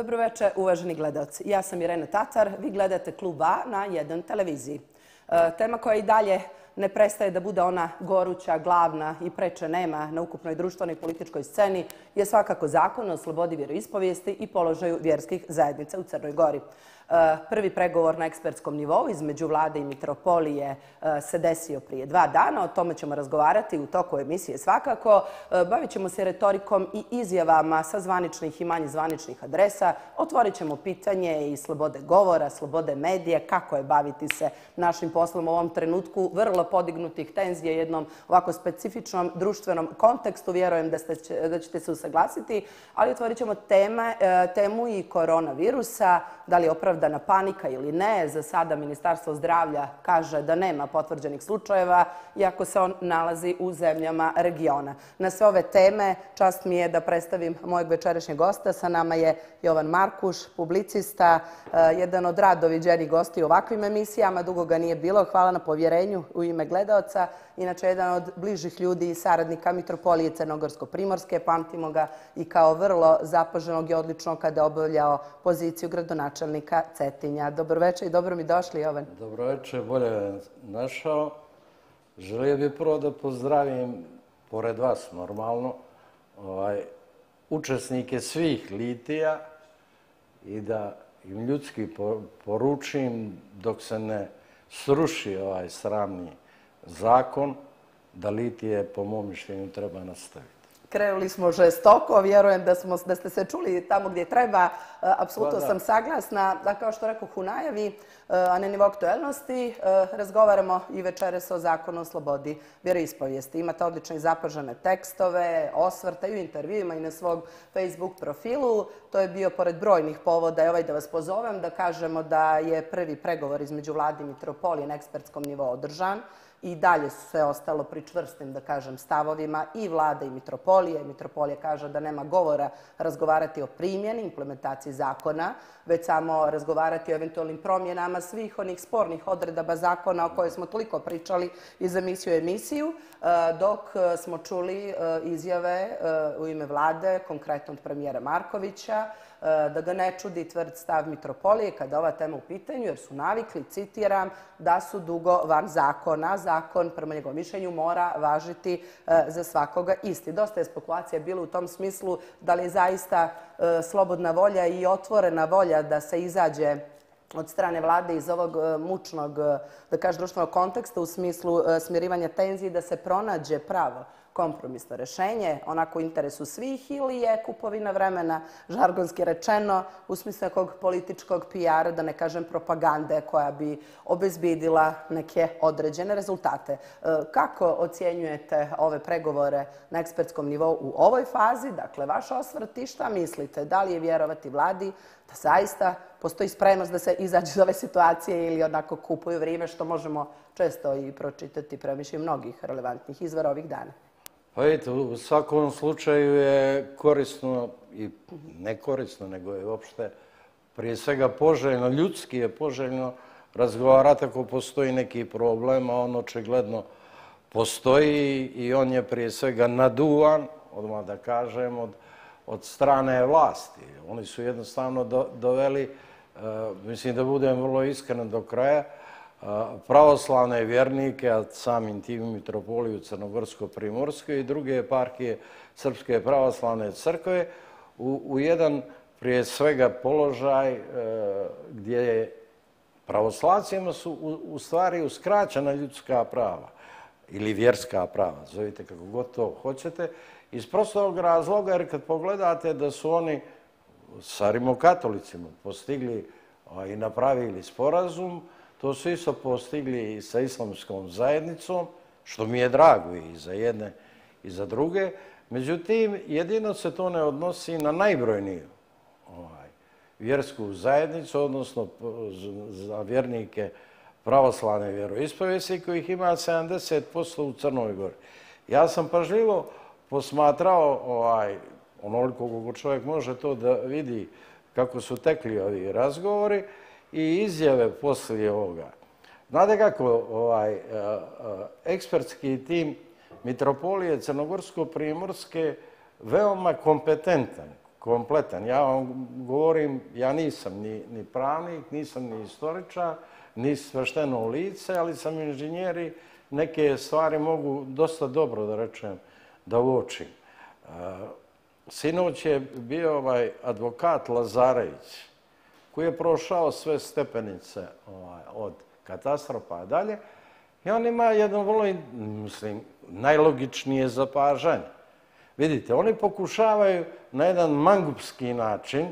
Dobroveče, uvaženi gledalci. Ja sam Irena Tatar, vi gledate Klub A na jedan televiziji. E, tema koja i dalje ne prestaje da bude ona goruća, glavna i preče nema na ukupnoj društvenoj i političkoj sceni je svakako zakon o slobodi vjeroispovijesti i položaju vjerskih zajednica u Crnoj Gori. Eh, prvi pregovor na ekspertskom nivou između vlade i mitropolije eh, se desio prije dva dana. O tome ćemo razgovarati u toku emisije svakako. Eh, bavit ćemo se retorikom i izjavama sa zvaničnih i manje zvaničnih adresa. Otvorit ćemo pitanje i slobode govora, slobode medije, kako je baviti se našim poslom u ovom trenutku vrlo podignutih tenzije jednom ovako specifičnom društvenom kontekstu. Vjerujem da ćete se usaglasiti, ali otvorit ćemo temu i koronavirusa, da li je opravdano opravdana panika ili ne. Za sada Ministarstvo zdravlja kaže da nema potvrđenih slučajeva, iako se on nalazi u zemljama regiona. Na sve ove teme čast mi je da predstavim mojeg večerašnjeg gosta. Sa nama je Jovan Markuš, publicista, eh, jedan od radoviđenih gosti u ovakvim emisijama. Dugo ga nije bilo. Hvala na povjerenju u ime gledalca. Inače, jedan od bližih ljudi i saradnika Mitropolije Crnogorsko-Primorske. Pamtimo ga i kao vrlo zapoženog i odličnog kada je obavljao poziciju gradonačelnika Cetinja. Dobroveče i dobro mi došli, Jovan. Dobroveče, bolje je našao. Želio bih prvo da pozdravim, pored vas normalno, ovaj, učesnike svih litija i da im ljudski poručim dok se ne sruši ovaj sramni zakon, da litije, po mom mišljenju, treba nastaviti. Krenuli smo žestoko, vjerujem da, smo, da ste se čuli tamo gdje treba. E, apsolutno sam saglasna da, kao što rekao u najavi, e, a ne nivo aktuelnosti, e, razgovaramo i večeres o zakonu o slobodi vjeroispovijesti. Imate odlične i zapažene tekstove, osvrte u intervjuima i na svog Facebook profilu. To je bio pored brojnih povoda i ovaj da vas pozovem da kažemo da je prvi pregovor između vladi Mitropolije na ekspertskom nivou održan i dalje su sve ostalo pri čvrstim, da kažem, stavovima i vlada i mitropolije. Mitropolija kaže da nema govora razgovarati o primjeni, implementaciji zakona, već samo razgovarati o eventualnim promjenama svih onih spornih odredaba zakona o kojoj smo toliko pričali iz emisiju emisiju, e, dok e, smo čuli e, izjave u ime vlade, konkretno od premijera Markovića, Eh, da ga ne čudi tvrd stav Mitropolije kada ova tema u pitanju, jer su navikli, citiram, da su dugo van zakona. Zakon, prema njegovom mišljenju, mora važiti eh, za svakoga isti. Dosta je spekulacija bilo u tom smislu da li je zaista eh, slobodna volja i otvorena volja da se izađe od strane vlade iz ovog mučnog, da kaže, društvenog konteksta u smislu smirivanja tenzije da se pronađe pravo kompromisno rešenje, onako u interesu svih ili je kupovina vremena, žargonski rečeno, u smislu nekog političkog PR-a, da ne kažem propagande koja bi obezbidila neke određene rezultate. E, kako ocjenjujete ove pregovore na ekspertskom nivou u ovoj fazi? Dakle, vaš osvrt i šta mislite? Da li je vjerovati vladi da zaista postoji spremnost da se izađe iz ove situacije ili onako kupuju vrijeme, što možemo često i pročitati premišljaju mnogih relevantnih izvora ovih dana? Pa vidite, u svakom slučaju je korisno i nekorisno, nego je uopšte prije svega poželjno, ljudski je poželjno razgovarati ako postoji neki problem, a on očigledno postoji i on je prije svega naduvan, odmah da kažem, od, od strane vlasti. Oni su jednostavno do, doveli, uh, mislim da budem vrlo iskren do kraja, pravoslavne vjernike, a samim tim Mitropoliju Crnogorsko-Primorskoj i druge eparhije Srpske pravoslavne crkve u, u jedan prije svega položaj e, gdje je su u, u stvari uskraćena ljudska prava ili vjerska prava, zovite kako god to hoćete, iz prostog razloga jer kad pogledate da su oni sa rimokatolicima postigli i napravili sporazum, To su isto postigli i sa islamskom zajednicom, što mi je drago i za jedne i za druge. Međutim, jedino se to ne odnosi na najbrojniju ovaj, vjersku zajednicu, odnosno za vjernike pravoslavne vjeroispovesti kojih ima 70% u Crnoj Gori. Ja sam pažljivo posmatrao ovaj, onoliko kako čovjek može to da vidi kako su tekli ovi razgovori, i izjave poslije ovoga. Znate kako, ovaj, e, e, ekspertski tim Mitropolije Crnogorsko-Primorske veoma kompetentan, kompletan. Ja vam govorim, ja nisam ni, ni pravnik, nisam ni istoričar, ni svešteno lice, ali sam inženjer i neke stvari mogu dosta dobro da rečem, da uočim. E, sinoć je bio ovaj advokat Lazarević, koji je prošao sve stepenice ovaj, od katastrofa pa dalje, i on ima jedno vrlo, mislim, najlogičnije zapažanje. Vidite, oni pokušavaju na jedan mangupski način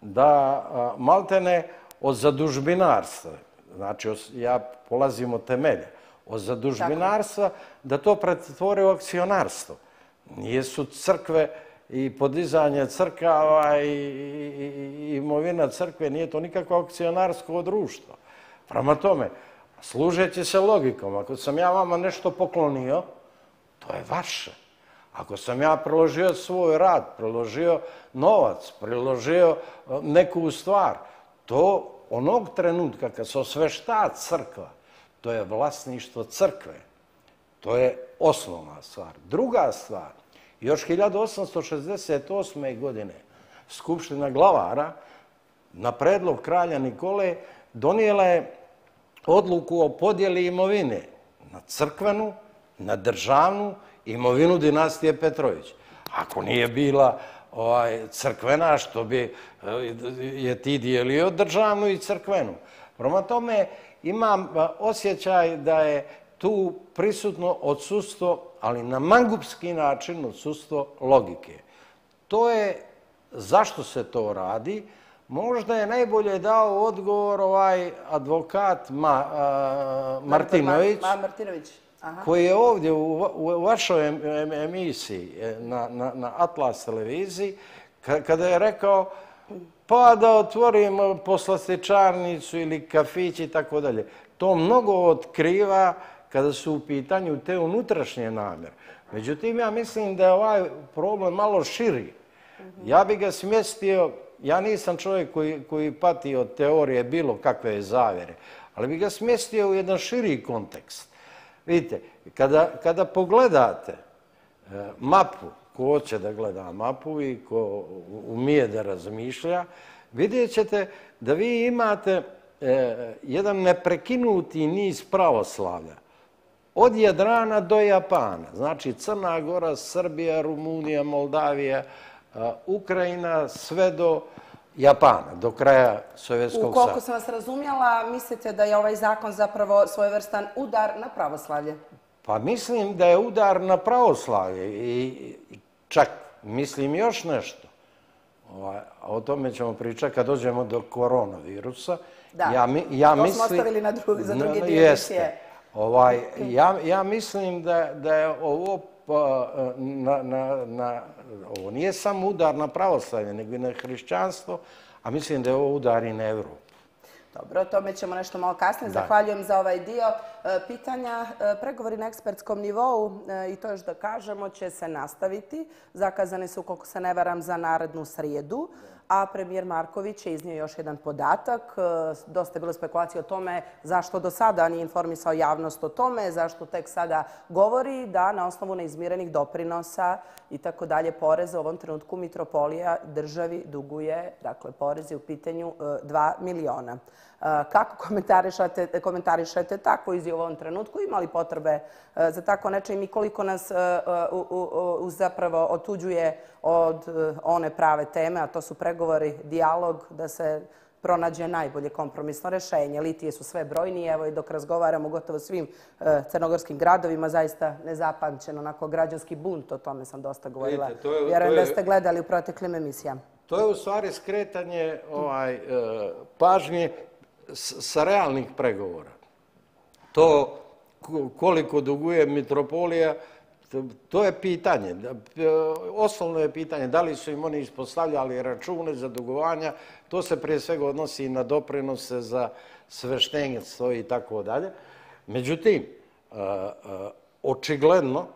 da maltene od zadužbinarstva, znači ja polazim od temelja, od zadužbinarstva, da to pretvore u akcionarstvo. Nije su crkve i podizanje crkava i imovina crkve, nije to nikakvo akcionarsko društvo. Prema tome, služeći se logikom, ako sam ja vama nešto poklonio, to je vaše. Ako sam ja priložio svoj rad, priložio novac, priložio e, neku stvar, to onog trenutka kad se osvešta crkva, to je vlasništvo crkve. To je osnovna stvar. Druga stvar, još 1868. godine Skupština glavara na predlog kralja Nikole donijela je odluku o podjeli imovine na crkvenu, na državnu imovinu dinastije Petrović. Ako nije bila ovaj, crkvena, što bi eh, je ti dijelio državnu i crkvenu. Proma tome imam eh, osjećaj da je tu prisutno odsustvo, ali na mangupski način odsustvo logike. To je zašto se to radi, Možda je najbolje dao odgovor ovaj advokat Ma, a, Martinović, Ma, Martinović. Aha. koji je ovdje u, u vašoj emisiji e, na, na, na Atlas televiziji, kada je rekao pa da otvorimo poslastičarnicu ili kafić i tako dalje. To mnogo otkriva kada su u pitanju te unutrašnje namjere. Međutim, ja mislim da je ovaj problem malo širi. Ja bih ga smjestio ja nisam čovjek koji, koji pati od teorije bilo kakve zavere, ali bi ga smjestio u jedan širi kontekst. Vidite, kada, kada pogledate e, mapu, ko hoće da gleda mapu i ko umije da razmišlja, vidjet ćete da vi imate e, jedan neprekinuti niz pravoslavlja. Od Jadrana do Japana, znači Crna Gora, Srbija, Rumunija, Moldavija, Ukrajina sve do Japana, do kraja Sovjetskog savjeza. Ukoliko sam vas razumjela, mislite da je ovaj zakon zapravo svojevrstan udar na pravoslavlje? Pa mislim da je udar na pravoslavlje i čak mislim još nešto. Ovaj, o tome ćemo pričati kad dođemo do koronavirusa. Da, ja, ja to smo ostavili na drugi, za drugi dio Jeste. Ovaj, ja, ja mislim da, da je ovo pa, na, na, na, ovo nije samo udar na pravoslavlje, nego i na hrišćanstvo, a mislim da je ovo udar i na Evropu. Dobro, o tome ćemo nešto malo kasnije. Zahvaljujem za ovaj dio e, pitanja. E, pregovori na ekspertskom nivou, e, i to još da kažemo, će se nastaviti. Zakazane su, koliko se ne varam, za narednu srijedu a premijer Marković je iznio još jedan podatak. E, dosta je bilo spekulacije o tome zašto do sada nije informisao javnost o tome, zašto tek sada govori da na osnovu neizmirenih doprinosa i tako dalje poreza u ovom trenutku Mitropolija državi duguje, dakle, porezi u pitanju e, 2 miliona. E, kako komentarišete, komentarišete tako izjavu u ovom trenutku? Imali potrebe za tako nečem i koliko nas zapravo otuđuje od one prave teme, a to su pregovori, dijalog, da se pronađe najbolje kompromisno rešenje. Litije su sve brojnije, evo i dok razgovaramo gotovo svim crnogorskim gradovima, zaista nezapamćeno, onako građanski bunt, o tome sam dosta govorila. Vjerujem da ste gledali u proteklim emisijama. To je u stvari skretanje ovaj, pažnje sa realnih pregovora. To koliko duguje Mitropolija, to je pitanje. Osnovno je pitanje da li su im oni ispostavljali račune za dugovanja. To se prije svega odnosi na doprinose za sveštenjstvo i tako dalje. Međutim, očigledno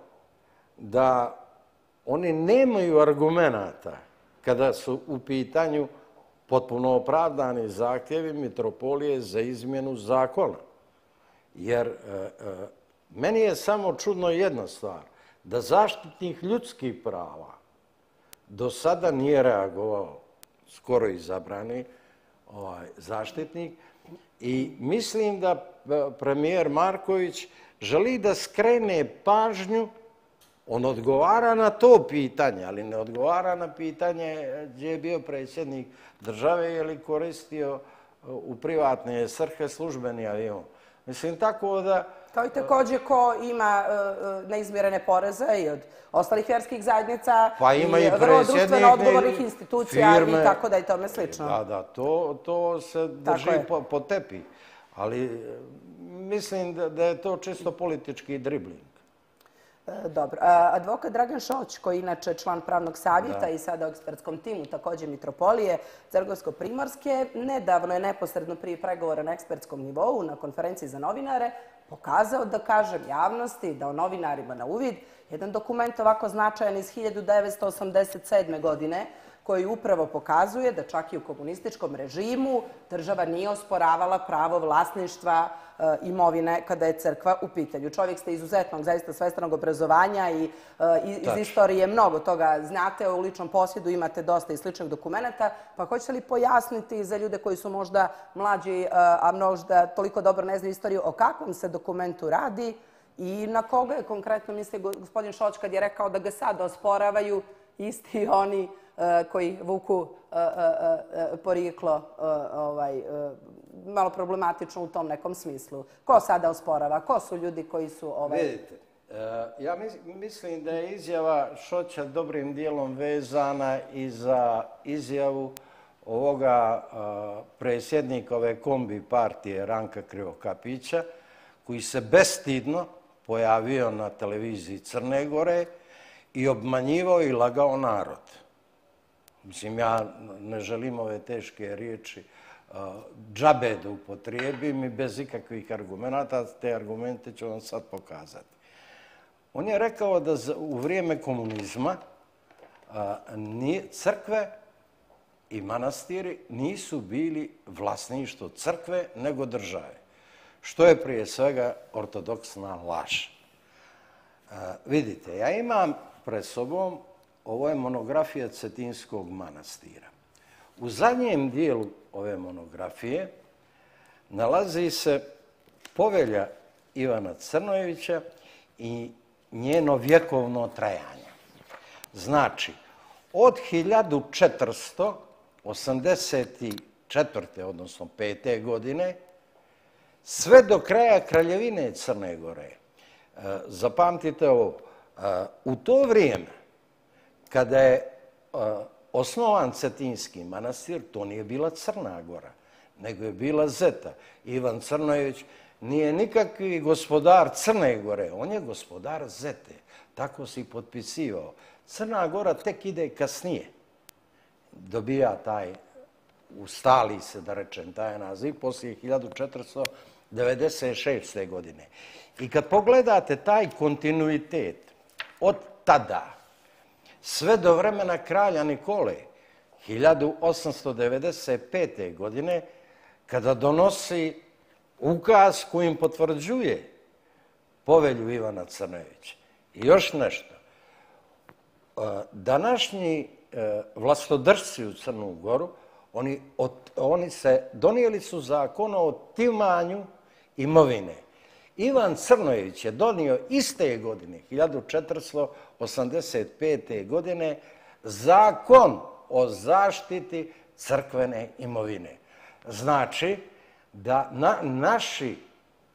da oni nemaju argumenta kada su u pitanju potpuno opravdani zahtjevi Mitropolije za izmjenu zakona. Jer meni je samo čudno jedna stvar, da zaštitnih ljudskih prava do sada nije reagovao skoro izabrani ovaj, zaštitnik i mislim da e, premijer Marković želi da skrene pažnju On odgovara na to pitanje, ali ne odgovara na pitanje e, gdje je bio predsjednik države ili koristio e, u privatne srhe službeni avion. Mislim, tako da... Kao i također ko ima e, e, neizmjerene poreze i od ostalih vjerskih zajednica pa ima i vrlo društveno odgovornih institucija i tako da i tome slično. Da, da, to, to se drži po, po tepi. Ali e, mislim da, da je to čisto politički dribling. Dobro. Advokat Dragan Šoć, koji je inače član pravnog savjeta i sada u ekspertskom timu, također Mitropolije Crgojsko-Primorske, nedavno je neposredno prije pregovora na ekspertskom nivou na konferenciji za novinare pokazao da kažem javnosti, da o novinarima na uvid, jedan dokument ovako značajan iz 1987. godine, koji upravo pokazuje da čak i u komunističkom režimu država nije osporavala pravo vlasništva e, imovine kada je crkva u pitanju. Čovjek ste izuzetnog, zaista svestanog obrazovanja i e, iz istorije mnogo toga znate. U ličnom posjedu imate dosta i sličnih dokumenta. Pa hoćete li pojasniti za ljude koji su možda mlađi, e, a možda toliko dobro ne znaju istoriju, o kakvom se dokumentu radi i na koga je konkretno, misli gospodin Šoć, kad je rekao da ga sad osporavaju isti oni Eh, koji vuku eh, eh, poriklo porijeklo ovaj, malo problematično u tom nekom smislu. Ko sada osporava? Ko su ljudi koji su... Ovaj... Vidite, ja mislim da je izjava Šoća dobrim dijelom vezana i za izjavu ovoga presjednikove kombi partije Ranka Krivokapića, koji se bestidno pojavio na televiziji Crne Gore i obmanjivao i lagao narod. Mislim, ja ne želim ove teške riječi džabe da upotrijebim i bez ikakvih argumenta. Te argumente ću vam sad pokazati. On je rekao da u vrijeme komunizma crkve i manastiri nisu bili vlasništvo crkve nego države. Što je prije svega ortodoksna laž. Vidite, ja imam pred sobom ovo je monografija Cetinskog manastira. U zadnjem dijelu ove monografije nalazi se povelja Ivana Crnojevića i njeno vjekovno trajanje. Znači, od 1484. odnosno 5. godine, sve do kraja Kraljevine Crne Gore. E, zapamtite ovo, e, u to vrijeme kada je osnovan Cetinski manastir, to nije bila Crna Gora, nego je bila Zeta. Ivan Crnojević nije nikakvi gospodar Crne Gore, on je gospodar Zete. Tako si potpisivao. Crna Gora tek ide kasnije. Dobija taj, ustali se, da rečem, taj naziv, poslije 1496. godine. I kad pogledate taj kontinuitet od tada, sve do vremena kralja Nikole, 1895. godine, kada donosi ukaz kojim potvrđuje povelju Ivana Crnevića. I još nešto. E, današnji e, vlastodržci u Crnu Goru, oni, oni se donijeli su zakon o timanju imovine. Ivan Crnojević je donio iste godine, 1485. godine, zakon o zaštiti crkvene imovine. Znači da na, naši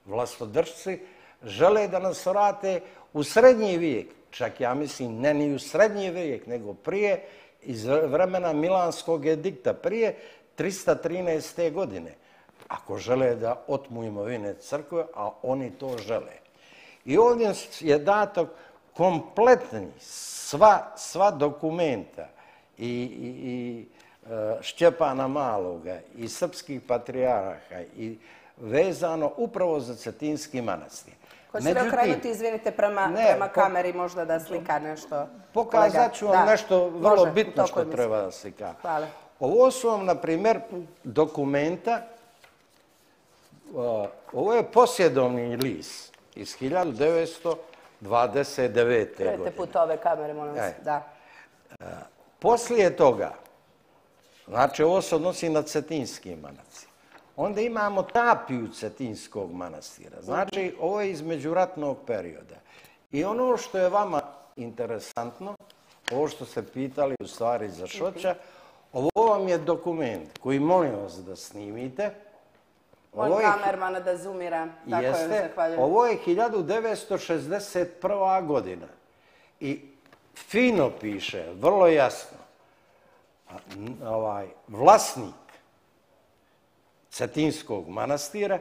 vlastodržci žele da nas vrate u srednji vijek, čak ja mislim ne ni u srednji vijek, nego prije iz vremena Milanskog edikta, prije 313. godine ako žele da otmu imovine crkve, a oni to žele. I ovdje je dato kompletni sva, sva dokumenta i, i, i e, Šćepana Maloga i srpskih patrijaraha i vezano upravo za Cetinski manastir. Ko se okrenuti, izvinite, prema, ne, prema kameri možda da slika nešto? Pokazat ću vam nešto vrlo bitno što treba da slika. Hvala. Ovo su vam, na primjer, dokumenta ovo je posjedovni list iz 1929. godine. Krete put ove kamere, molim vas. Da. Poslije toga, znači ovo se odnosi na Cetinski manastir, onda imamo tapiju Cetinskog manastira. Znači, ovo je između ratnog perioda. I ono što je vama interesantno, ovo što ste pitali u stvari za Šoća, ovo vam je dokument koji molim vas da snimite. Moj kamermana da zoomira. Tako jeste, je, ovo je 1961. godina. I fino piše, vrlo jasno, ovaj, vlasnik Cetinskog manastira,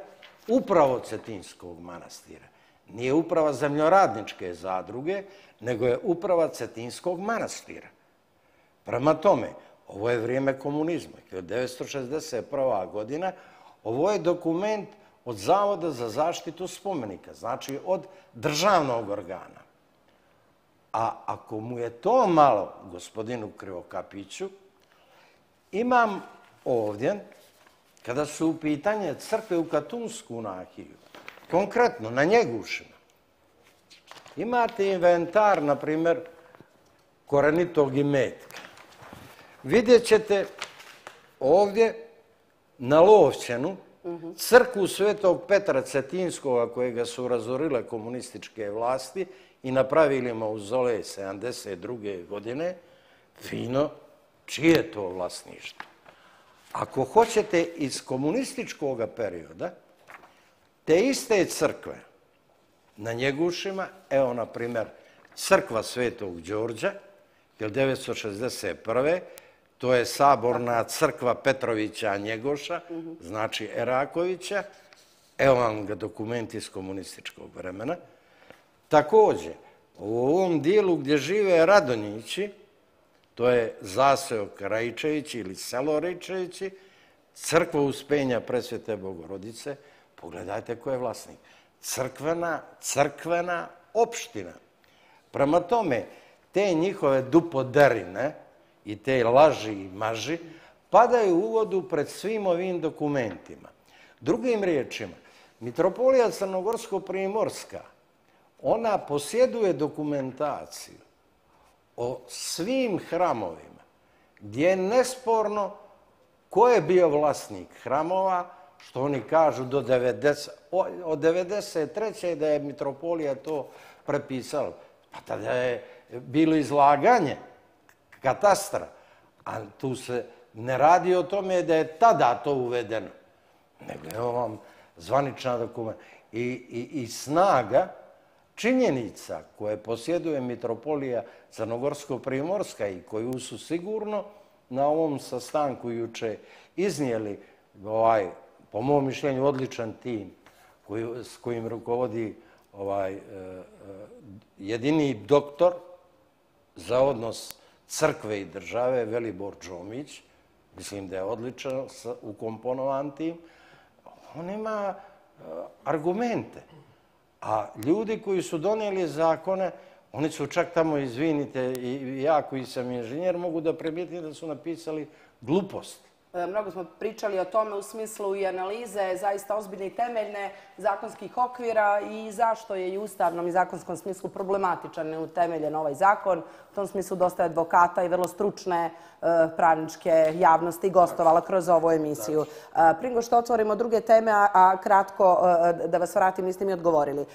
upravo Cetinskog manastira, nije uprava zemljoradničke zadruge, nego je uprava Cetinskog manastira. Prema tome, ovo je vrijeme komunizma, 1961. godina, ovo je dokument od Zavoda za zaštitu spomenika, znači od državnog organa. A ako mu je to malo, gospodinu Krivokapiću, imam ovdje, kada su u pitanje crkve u Katunsku nahiju, konkretno na njegušima, imate inventar, na primjer, korenitog imetka. Vidjet ćete ovdje na Lovćenu crkvu svetog Petra Cetinskoga kojega su razorile komunističke vlasti i napravili mauzole 72. godine, fino, čije je to vlasništvo? Ako hoćete iz komunističkog perioda, te iste crkve na njegušima, evo na primjer crkva Svetog Đorđa, 1961. To je saborna crkva Petrovića Njegoša, znači Erakovića. Evo vam ga dokument iz komunističkog vremena. Također, u ovom dijelu gdje žive Radonjići, to je zaseok Krajčevići ili selo Rajčevići, crkva uspenja presvete Bogorodice, pogledajte ko je vlasnik. Crkvena, crkvena opština. Prema tome, te njihove dupoderine i te laži i maži padaju u uvodu pred svim ovim dokumentima. Drugim riječima, Mitropolija Crnogorsko-Primorska, ona posjeduje dokumentaciju o svim hramovima, gdje je nesporno ko je bio vlasnik hramova, što oni kažu do 90, od 93. da je Mitropolija to prepisala. Pa tada je bilo izlaganje katastra, a tu se ne radi o tome da je tada to uvedeno, nego je ovom zvanična dokumenta. I, i, I snaga činjenica koje posjeduje Mitropolija Crnogorsko-Primorska i koju su sigurno na ovom sastanku juče iznijeli ovaj, po mom mišljenju, odličan tim koji, s kojim rukovodi ovaj, eh, eh jedini doktor za odnos crkve i države, Velibor Džomić, mislim da je odličan u tim, on ima e, argumente. A ljudi koji su donijeli zakone, oni su čak tamo, izvinite, i ja koji sam inženjer, mogu da primijetim da su napisali glupost. E, mnogo smo pričali o tome u smislu i analize zaista ozbiljne i temeljne zakonskih okvira i zašto je i ustavnom i zakonskom smislu problematičan neutemeljen ovaj zakon. Tom smislu dosta advokata i vrlo stručne e, pravničke javnosti gostovala kroz ovu emisiju. E, Pringo što otvorimo druge teme, a kratko da vas vratim, niste mi odgovorili.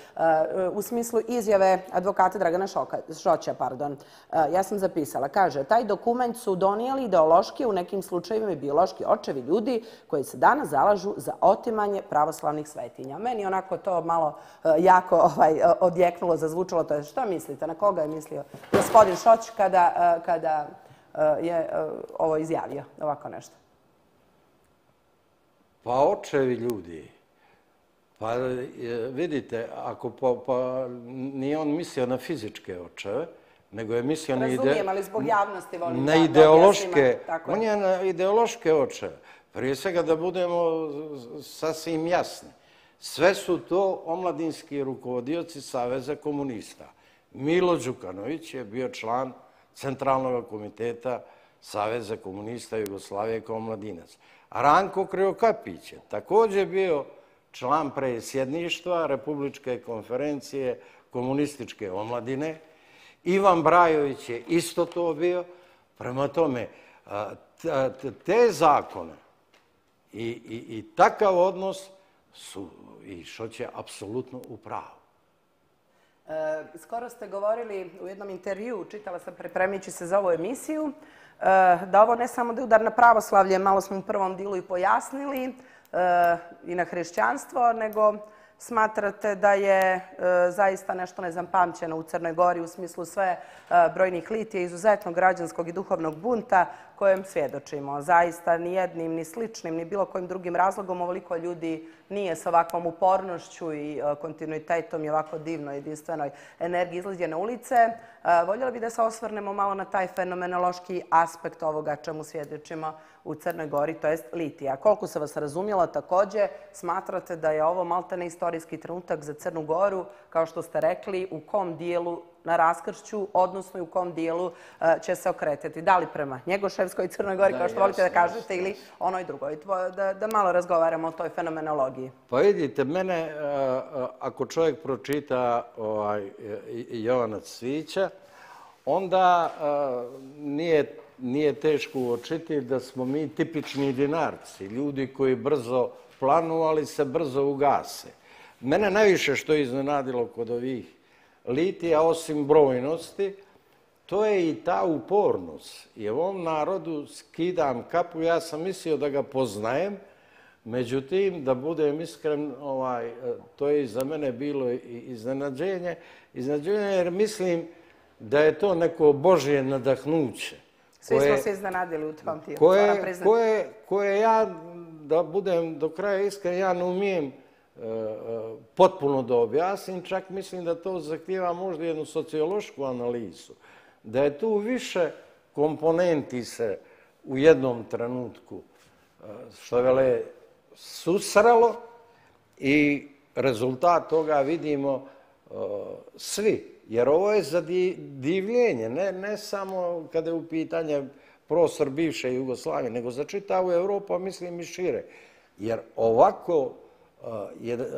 U smislu izjave advokata Dragana Šoća, pardon, ja sam zapisala, kaže, taj dokument su donijeli ideološki, u nekim slučajima i biološki očevi ljudi koji se danas zalažu za otimanje pravoslavnih svetinja. Meni onako to malo e, jako ovaj, odjeknulo, zazvučalo. To je što mislite? Na koga je mislio gospodin Šoć kada, e, kada e, je ovo izjavio? Ovako nešto. Pa očevi ljudi. Pa vidite, ako pa, pa, nije on mislio na fizičke očeve, nego je mislio na, ide... ali zbog javnosti volim na ideološke, on je na ideološke oče. Prije svega da budemo sasvim jasni. Sve su to omladinski rukovodioci Saveza komunista. Milo Đukanović je bio član Centralnog komiteta Saveza komunista Jugoslavije kao mladinac. Ranko Kriokapić je također bio član presjedništva Republičke konferencije komunističke omladine, Ivan Brajović je isto to bio. Prema tome, te zakone i, i, i takav odnos su i što će apsolutno u pravu. E, skoro ste govorili u jednom intervju, čitala sam pripremići se za ovu emisiju, e, da ovo ne samo da je udar na pravoslavlje, malo smo u prvom dilu i pojasnili, e, i na hrišćanstvo, nego smatrate da je zaista nešto nezampamćeno u Crnoj Gori u smislu sve brojnih litije, izuzetnog građanskog i duhovnog bunta kojem svjedočimo. Zaista ni jednim, ni sličnim, ni bilo kojim drugim razlogom ovoliko ljudi nije sa ovakvom upornošću i e, kontinuitetom i ovako divnoj, jedinstvenoj energiji izlazije na ulice. E, voljela bi da se osvrnemo malo na taj fenomenološki aspekt ovoga čemu svjedočimo u Crnoj Gori, to jest litija. Koliko se vas razumjela, također smatrate da je ovo maltene istorijski trenutak za Crnu Goru, kao što ste rekli, u kom dijelu na raskršću, odnosno u kom dijelu e, će se okretati. Da li prema Njegoševskoj Crnoj Gori, kao što volite da kažete, ili onoj drugoj? Da malo razgovaramo o toj fenomenologiji. Pa vidite, mene, e, e, ako čovjek pročita ovaj, Jovanac Svića, onda nije nije teško uočiti da smo mi tipični dinarci, ljudi koji brzo planu, ali se brzo ugase. Mene najviše što je iznenadilo kod ovih litija, osim brojnosti, to je i ta upornost. I ovom narodu skidam kapu, ja sam mislio da ga poznajem, međutim, da budem iskren, ovaj, to je za mene bilo iznenađenje, iznenađenje jer mislim da je to neko Božje nadahnuće. Svi smo se iznenadili u tom tijelu. Koje, koje, koje ja, da budem do kraja iskren, ja ne umijem E, e, potpuno da objasnim, čak mislim da to zahtjeva možda jednu sociološku analizu. Da je tu više komponenti se u jednom trenutku e, što vele susralo i rezultat toga vidimo svi Jer ovo je za divljenje, ne, ne samo kada je u pitanje prostor bivše Jugoslavije, nego za čitavu Evropu, a mislim i šire. Jer ovako, uh,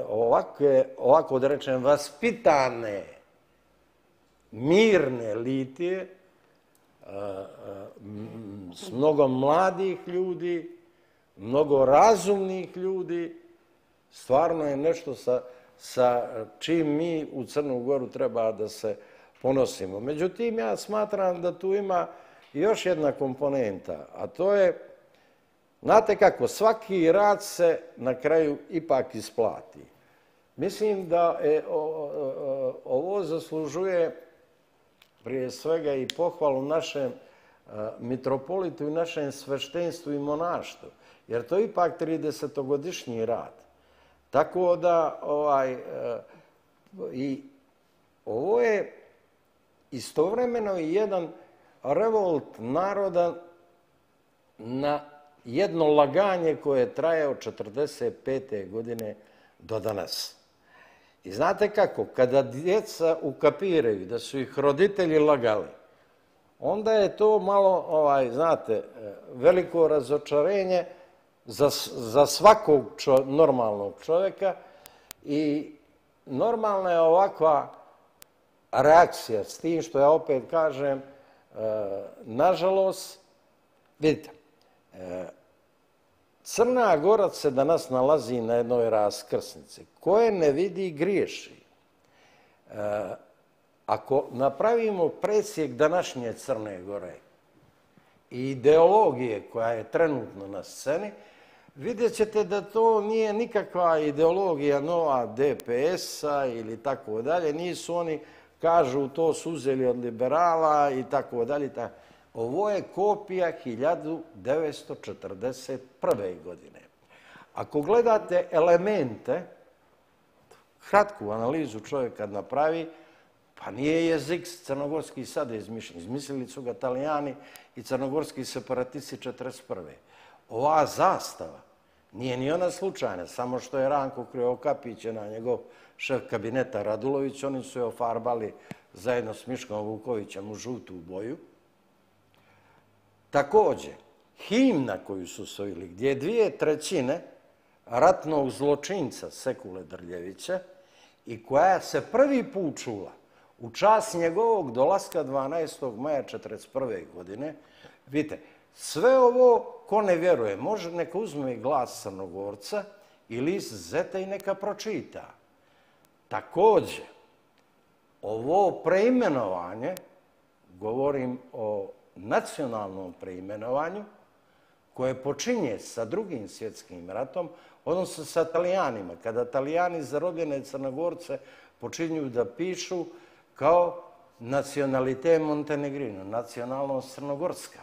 ovakve, ovako da rečem, vaspitane, mirne litije, eh, eh, s mnogo mladih ljudi, mnogo razumnih ljudi, stvarno je nešto sa sa čim mi u Crnu Goru treba da se ponosimo. Međutim, ja smatram da tu ima još jedna komponenta, a to je, znate kako, svaki rad se na kraju ipak isplati. Mislim da je, ovo zaslužuje prije svega i pohvalu našem e, mitropolitu i našem sveštenstvu i monaštvu, jer to je ipak 30-godišnji rad. Tako da, ovaj, e, i ovo je istovremeno i jedan revolt naroda na jedno laganje koje je trajao 45. godine do danas. I znate kako, kada djeca ukapiraju da su ih roditelji lagali, onda je to malo, ovaj, znate, veliko razočarenje, za, za svakog čo, normalnog čovjeka i normalna je ovakva reakcija s tim što ja opet kažem, e, nažalost, vidite, e, Crna Gora se danas nalazi na jednoj raskrsnici. Koje ne vidi griješi. E, ako napravimo presjek današnje Crne Gore i ideologije koja je trenutno na sceni, vidjet ćete da to nije nikakva ideologija nova DPS-a ili tako dalje. Nisu oni, kažu, to su uzeli od liberala i tako dalje. Ovo je kopija 1941. godine. Ako gledate elemente, kratku analizu čovjek kad napravi, pa nije jezik crnogorski sada izmišljen. Izmislili su ga italijani i crnogorski separatisti 1941. Ova zastava Nije ni ona slučajna, samo što je Ranko Krivokapić na njegov šef kabineta Radulović, oni su je ofarbali zajedno s Miškom Vukovićem u žutu boju. Također, himna koju su sojili, gdje je dvije trećine ratnog zločinca Sekule Drljevića i koja se prvi put čula u čas njegovog dolaska 12. maja 1941. godine, Vidite, sve ovo, ko ne vjeruje, može neka uzme glas Crnogorca i list Zeta i neka pročita. Također, ovo preimenovanje, govorim o nacionalnom preimenovanju, koje počinje sa drugim svjetskim ratom, odnosno sa Italijanima. Kada Italijani zarobljene Crnogorce počinju da pišu kao nacionalite Montenegrino, nacionalno Crnogorska.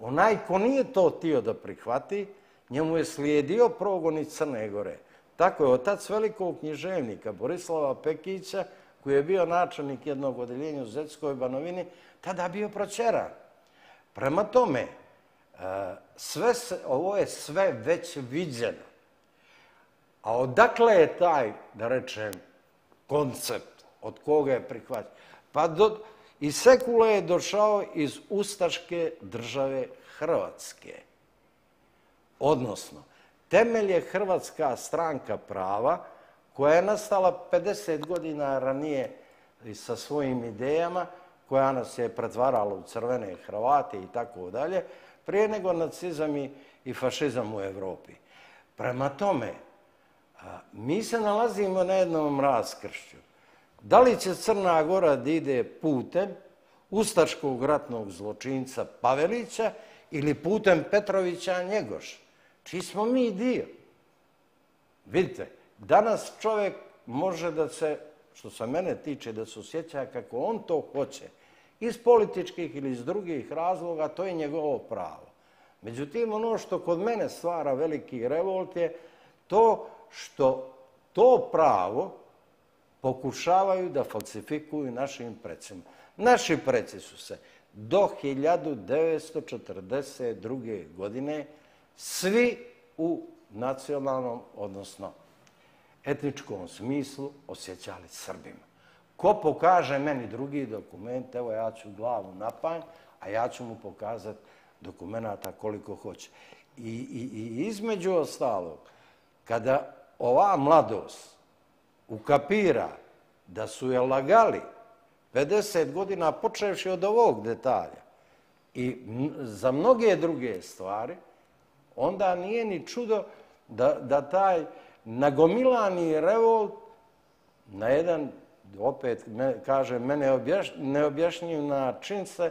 Onaj ko nije to tio da prihvati, njemu je slijedio progon iz Crne Gore. Tako je otac velikog književnika Borislava Pekića, koji je bio načelnik jednog odeljenja u Zetskoj Banovini, tada bio proćeran. Prema tome, e, sve se, ovo je sve već viđeno. A odakle je taj, da rečem, koncept od koga je prihvaćen? Pa do, i Sekula je došao iz Ustaške države Hrvatske. Odnosno, temelj je Hrvatska stranka prava, koja je nastala 50 godina ranije sa svojim idejama, koja nas je pretvarala u crvene Hrvate i tako dalje, prije nego nacizam i fašizam u Evropi. Prema tome, mi se nalazimo na jednom raskršću. Da li će Crna Gora da ide putem ustaškog ratnog zločinca Pavelića ili putem Petrovića Njegoš? Čiji smo mi dio? Vidite, danas čovjek može da se, što sa mene tiče, da se osjeća kako on to hoće, iz političkih ili iz drugih razloga, to je njegovo pravo. Međutim, ono što kod mene stvara veliki revolt je to što to pravo pokušavaju da falsifikuju našim predsima. Naši preci su se do 1942. godine svi u nacionalnom, odnosno etničkom smislu osjećali Srbima. Ko pokaže meni drugi dokument, evo ja ću glavu napanj, a ja ću mu pokazati dokumenta koliko hoće. I, i, I između ostalog, kada ova mladost ukapira da su je lagali 50 godina počevši od ovog detalja i za mnoge druge stvari, onda nije ni čudo da, da taj nagomilani revolt na jedan, opet ne, kaže, mene objaš, neobjašnjiv način se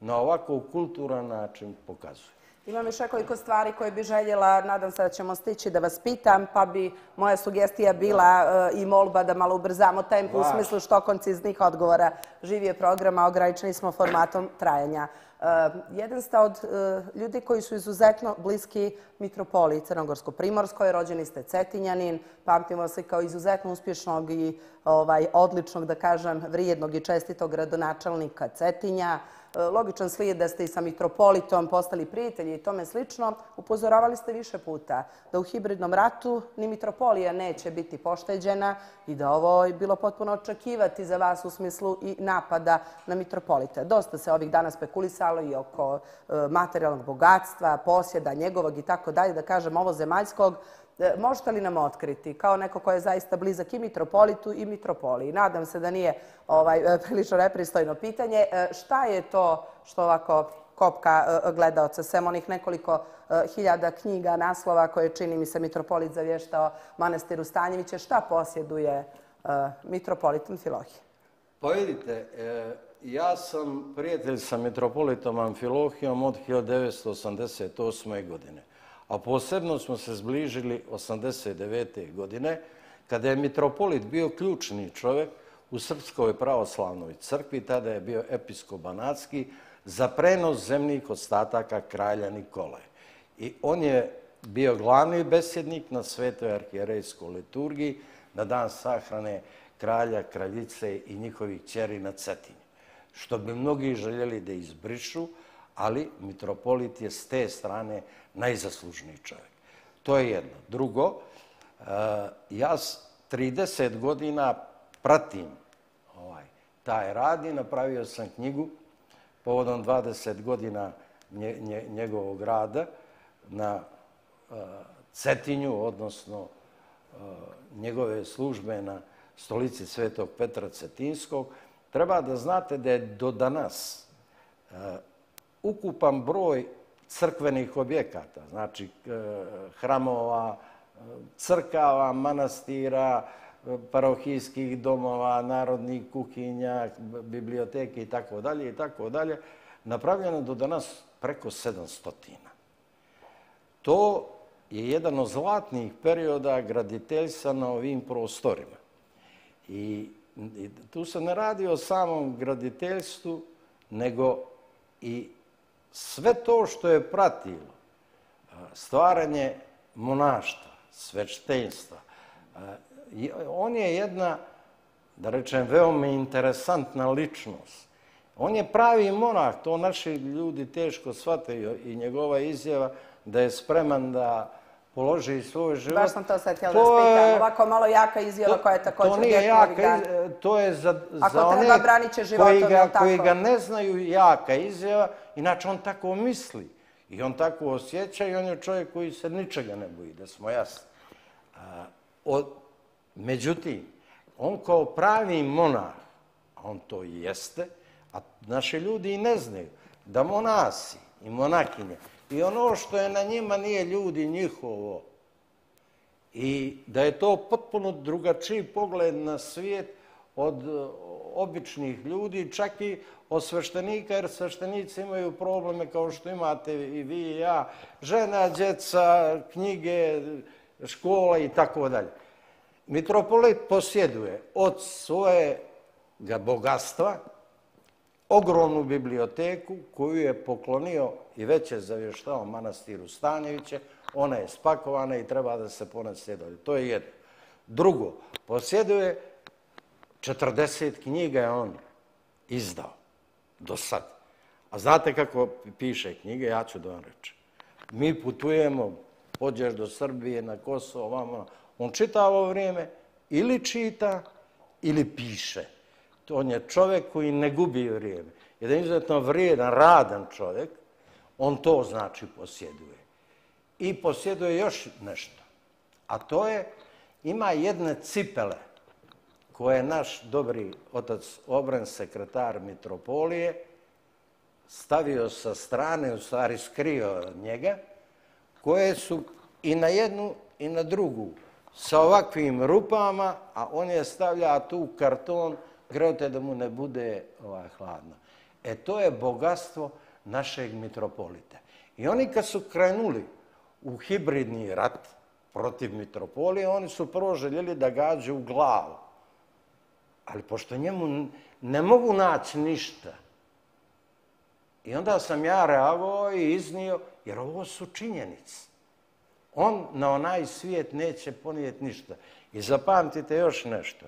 na ovako kulturan način pokazuje. Imam još nekoliko stvari koje bi željela, nadam se da ćemo stići da vas pitam, pa bi moja sugestija bila uh, i molba da malo ubrzamo tempo u smislu što konciznih odgovora živije programa, ograničeni smo formatom trajanja. Uh, jedan ste od uh, ljudi koji su izuzetno bliski mitropoliji Crnogorsko-Primorskoj, rođeni ste Cetinjanin, pamtimo se kao izuzetno uspješnog i ovaj, odličnog, da kažem, vrijednog i čestitog gradonačelnika Cetinja. Logičan slijed da ste i sa mitropolitom postali prijatelji i tome slično, upozoravali ste više puta da u hibridnom ratu ni mitropolija neće biti pošteđena i da ovo je bilo potpuno očekivati za vas u smislu i napada na mitropolite. Dosta se ovih dana spekulisalo i oko e, materijalnog bogatstva, posjeda njegovog i tako dalje, da kažem ovo zemaljskog, E, možete li nam otkriti, kao neko ko je zaista blizak i mitropolitu i mitropoliji, nadam se da nije ovaj, e, prilično nepristojno pitanje, e, šta je to što ovako kopka gledalca, sem onih nekoliko hiljada knjiga, naslova koje čini mi se mitropolit zavještao manastiru Stanjeviće, šta posjeduje mitropolitom Filohije? Pa vidite, ja sam prijatelj sa mitropolitom Amfilohijom od 1988. godine a posebno smo se zbližili 89. godine, kada je mitropolit bio ključni čovjek u Srpskoj pravoslavnoj crkvi, tada je bio episkobanatski, za prenos zemljih ostataka kralja Nikole. I on je bio glavni besjednik na svetoj arhijerejskoj liturgiji na dan sahrane kralja, kraljice i njihovih čeri na Cetinju. Što bi mnogi željeli da izbrišu, ali mitropolit je s te strane najzaslužniji čovjek. To je jedno. Drugo, e, ja 30 godina pratim ovaj, taj rad i napravio sam knjigu povodom 20 godina njegovog rada na e, Cetinju, odnosno e, njegove službe na stolici Svetog Petra Cetinskog. Treba da znate da je do danas ukupan broj crkvenih objekata, znači e, hramova, e, crkava, manastira, e, parohijskih domova, narodnih kuhinja, biblioteke i tako dalje i tako dalje, napravljeno do danas preko 700. To je jedan od zlatnih perioda graditeljstva na ovim prostorima. I tu se ne radi o samom graditeljstvu, nego i sve to što je pratilo e, stvaranje monaštva, svečtenstva. E, on je jedna, da rečem, veoma interesantna ličnost. On je pravi monah, to naši ljudi teško shvataju i njegova izjava da je spreman da položi svoj život. Baš sam to sad htjela da spitam. Ovako malo jaka izjava koja je također... To nije jaka izjava, to je za, za one koji ga, koji ga ne znaju jaka izjava, inače on tako misli. I on tako osjeća i on je čovjek koji se ničega ne boji, da smo jasni. Od, međutim, on kao pravi monah, on to i jeste, a naši ljudi i ne znaju, da monasi i monakinje i ono što je na njima nije ljudi njihovo i da je to potpuno drugačiji pogled na svijet od e, običnih ljudi, čak i od sveštenika, jer sveštenici imaju probleme kao što imate i vi i ja, žena, djeca, knjige, škola i tako dalje. Mitropolit posjeduje od svojega bogatstva, ogromnu biblioteku koju je poklonio i već je zavještao manastiru Stanjeviće. Ona je spakovana i treba da se ponese dolje. To je jedno. Drugo, posjeduje 40 knjiga je on izdao do sad. A znate kako piše knjige? Ja ću da vam reći. Mi putujemo, pođeš do Srbije, na Kosovo, ovamo. Ono. On čita ovo vrijeme ili čita ili piše on je čovjek koji ne gubi vrijeme. Jedan izuzetno vrijedan, radan čovjek, on to znači posjeduje. I posjeduje još nešto. A to je, ima jedne cipele koje je naš dobri otac Obren, sekretar Mitropolije, stavio sa strane, u stvari skrio njega, koje su i na jednu i na drugu sa ovakvim rupama, a on je stavlja tu karton greote da mu ne bude ovaj, hladno. E to je bogatstvo našeg mitropolita. I oni kad su krenuli u hibridni rat protiv mitropolije, oni su prvo željeli da gađe u glavu. Ali pošto njemu ne mogu naći ništa, i onda sam ja reagovao i iznio, jer ovo su činjenice. On na onaj svijet neće ponijeti ništa. I zapamtite još nešto.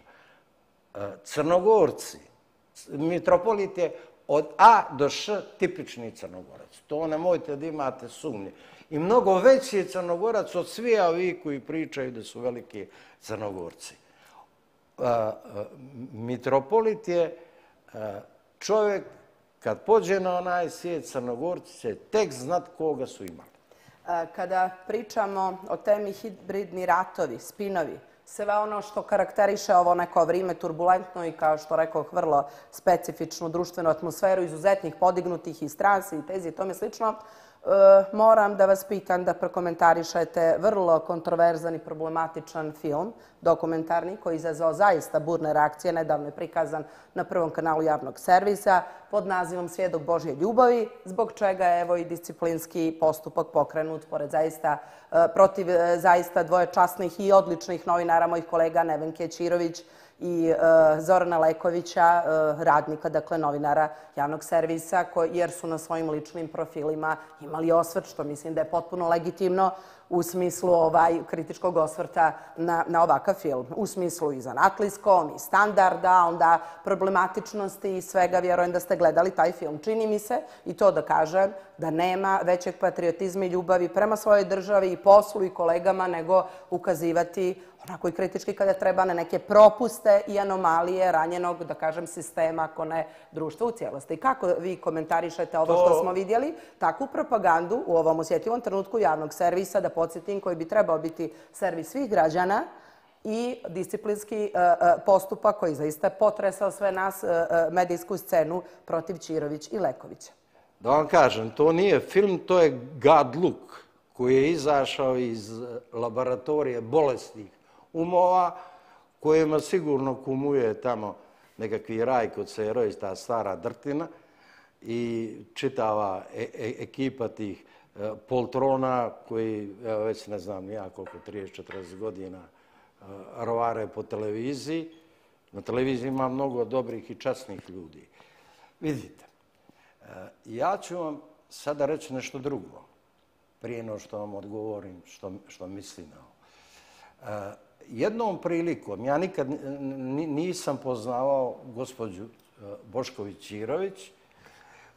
E, crnogorci, mitropolit je od A do Š tipični crnogorac. To nemojte da imate sumnje. I mnogo veći je crnogorac od svi ovi koji pričaju da su veliki crnogorci. E, e, mitropolit je čovjek, kad pođe na onaj svijet, crnogorci će tek znat koga su imali. Kada pričamo o temi hibridni ratovi, spinovi, sve ono što karakteriše ovo neko vrijeme turbulentno i kao što rekao vrlo specifičnu društvenu atmosferu izuzetnih podignutih i stransi i tezi i tome slično, Eh, moram da vas pitan da prokomentarišete vrlo kontroverzan i problematičan film, dokumentarni, koji je izazvao zaista burne reakcije, nedavno je prikazan na prvom kanalu javnog servisa pod nazivom Svjedok Božje ljubavi, zbog čega je evo i disciplinski postupak pokrenut pored zaista, eh, protiv eh, zaista dvoje časnih i odličnih novinara, mojih kolega Nevenke Ćirović, i e, Zorana Lekovića, e, radnika, dakle novinara javnog servisa, jer su na svojim ličnim profilima imali osvrt, što mislim da je potpuno legitimno u smislu ovaj kritičkog osvrta na, na ovakav film. U smislu i zanatlijskom, i standarda, onda problematičnosti i svega. Vjerujem da ste gledali taj film. Čini mi se, i to da kažem, da nema većeg patriotizma i ljubavi prema svojoj državi i poslu i kolegama, nego ukazivati onako i kritički kada treba na neke propuste i anomalije ranjenog, da kažem, sistema, ako ne društva u cijelosti. Kako vi komentarišete ovo što smo vidjeli? Takvu propagandu u ovom osjetljivom trenutku javnog servisa, da podsjetim, koji bi trebao biti servis svih građana i disciplinski e, e, postupak koji zaista potresao sve nas, e, medijsku scenu protiv Čirović i Lekovića. da vam kažem, to nije film, to je God Look koji je izašao iz laboratorije bolestnih umova, kojima sigurno kumuje tamo nekakvi raj kod Seroj, ta stara drtina, i čitava e e ekipa tih e, poltrona koji, evo već ne znam ja koliko, 30-40 godina e, rovare po televiziji. Na televiziji ima mnogo dobrih i časnih ljudi. Vidite, e, ja ću vam sada reći nešto drugo, prije no što vam odgovorim što, što mislim na ovo. E, Jednom prilikom, ja nikad nisam poznavao gospođu e, Bošković-Ćirović,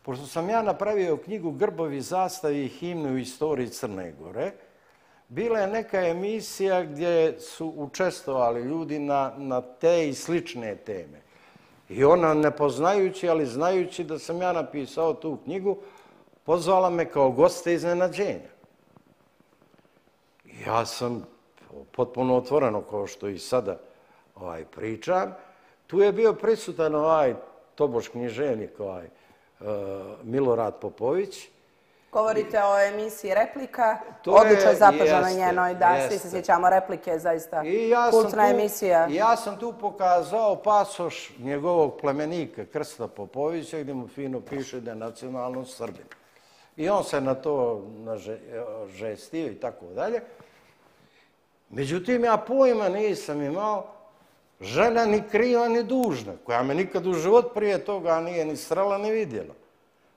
Pošto sam ja napravio knjigu Grbovi zastavi i himne u istoriji Crne Gore, bila je neka emisija gdje su učestovali ljudi na, na te i slične teme. I ona, ne poznajući, ali znajući da sam ja napisao tu knjigu, pozvala me kao goste iznenađenja. Ja sam potpuno otvoreno, kao što i sada ovaj, pričam. Tu je bio prisutan ovaj toboš knjiženik, ovaj, Eh, Milorad Popović. Govorite o emisiji Replika, odlično je zapaženo na njenoj, da, svi se sjećamo replike, zaista kultna emisija. Ja sam tu pokazao pasoš njegovog plemenika, Krsta Popovića, gdje mu fino piše da je nacionalno srbin. I on se na to žestio i tako dalje. Međutim, ja pojma nisam imao žena ni kriva ni dužna, koja me nikad u život prije toga nije ni srala ni vidjela,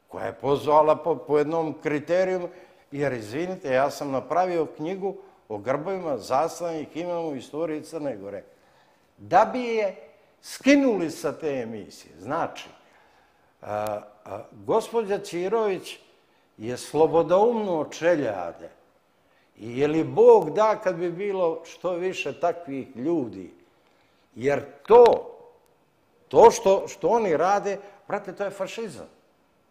koja je pozvala po, po jednom kriteriju, jer izvinite, ja sam napravio knjigu o grbovima zaslanih imena u istoriji Crne Gore. Da bi je skinuli sa te emisije, znači, a, a, gospođa Čirović je slobodoumno čeljade. I je li Bog da kad bi bilo što više takvih ljudi, Jer to, to što, što oni rade, prate, to je fašizam.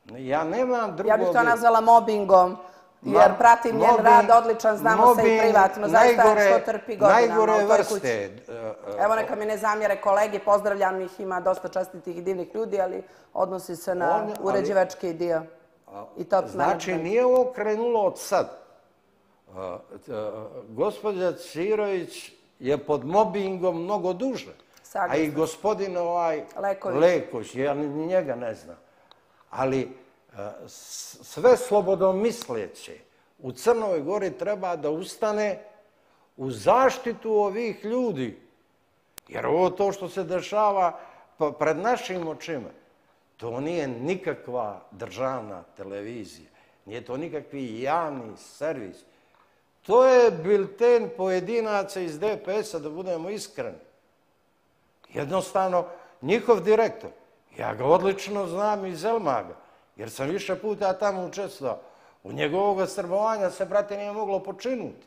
Ja nemam drugog... Ja bih to nazvala mobbingom, jer pratim njen rad odličan, znamo se i privatno, zaista što trpi godinama. Najgore vrste. E, e, Evo neka mi ne zamjere kolegi, pozdravljam ih, ima dosta častitih i divnih ljudi, ali odnosi se na uređivački dio. I top znači, nije ovo krenulo od sad. Gospodja Cirović je pod mobbingom mnogo duže. A i gospodin ovaj Leković, ja njega ne znam. Ali e, sve slobodomisleće u Crnoj Gori treba da ustane u zaštitu ovih ljudi. Jer ovo to što se dešava pred našim očima, to nije nikakva državna televizija. Nije to nikakvi javni servis. To je bilten pojedinaca iz DPS-a, da budemo iskreni. Jednostavno, njihov direktor, ja ga odlično znam iz Elmaga, jer sam više puta tamo učestvao. U njegovog srbovanja se, brate, nije moglo počinuti.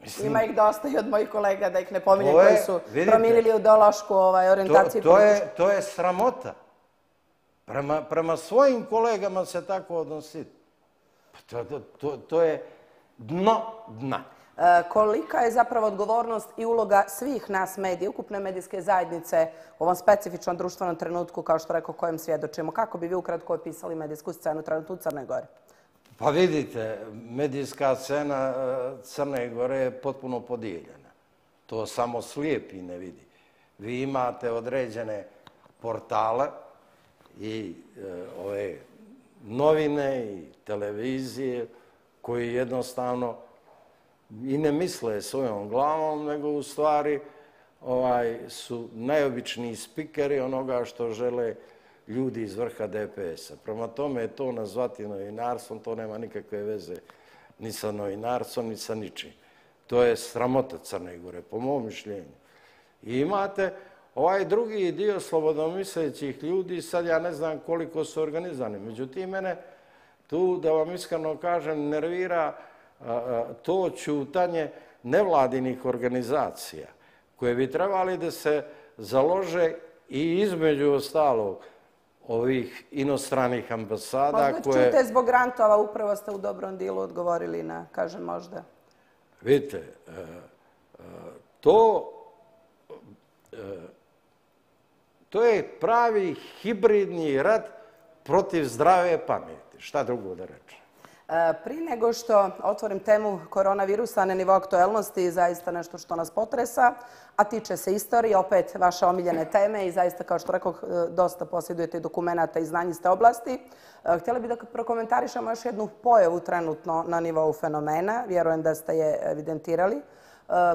Mislim, Ima ih dosta i od mojih kolega, da ih ne pominje, koji su vidite, promijenili ideološku ovaj, orientaciju. To, to, je, to je sramota. Prema, prema svojim kolegama se tako odnositi. Pa to, to, to, to je dno dna. E, kolika je zapravo odgovornost i uloga svih nas medija, ukupne medijske zajednice u ovom specifičnom društvenom trenutku, kao što rekao, kojem svjedočimo? Kako bi vi ukratko opisali medijsku scenu trenutku u Crne Gore? Pa vidite, medijska scena e, Crne Gore je potpuno podijeljena. To samo slijepi ne vidi. Vi imate određene portale i e, ove novine i televizije, koji jednostavno i ne misle svojom glavom, nego u stvari ovaj, su najobičniji spikeri onoga što žele ljudi iz vrha DPS-a. Prema tome je to nazvati novinarstvom, to nema nikakve veze ni sa novinarstvom, ni sa ničim. To je sramota Crne Gore, po mom mišljenju. I imate ovaj drugi dio slobodomislećih ljudi, sad ja ne znam koliko su organizani. Međutim, mene tu, da vam iskreno kažem, nervira to čutanje nevladinih organizacija koje bi trebali da se založe i između ostalog ovih inostranih ambasada možda koje... Možda čute zbog grantova, upravo ste u dobrom dilu odgovorili na, kažem možda. Vidite, e, e, to, e, to je pravi hibridni rat protiv zdrave pameti. Šta drugo da reče? E, prije nego što otvorim temu koronavirusa na nivou aktuelnosti, zaista nešto što nas potresa, a tiče se istorije, opet vaše omiljene teme i zaista, kao što rekao, e, dosta posjedujete dokumenta i znanje iz te oblasti. E, htjela bih da prokomentarišemo još jednu pojavu trenutno na nivou fenomena. Vjerujem da ste je evidentirali.